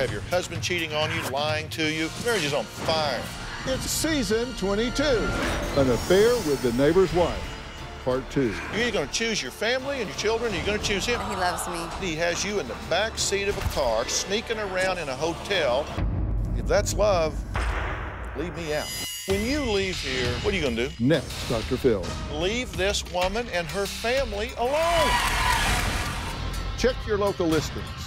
have your husband cheating on you, lying to you. Marriage is on fire. It's season 22 An Affair with the Neighbor's Wife, Part 2. You're either going to choose your family and your children, or you're going to choose him. He loves me. He has you in the back seat of a car, sneaking around in a hotel. If that's love, leave me out. When you leave here, what are you going to do? Next, Dr. Phil. Leave this woman and her family alone. Check your local listings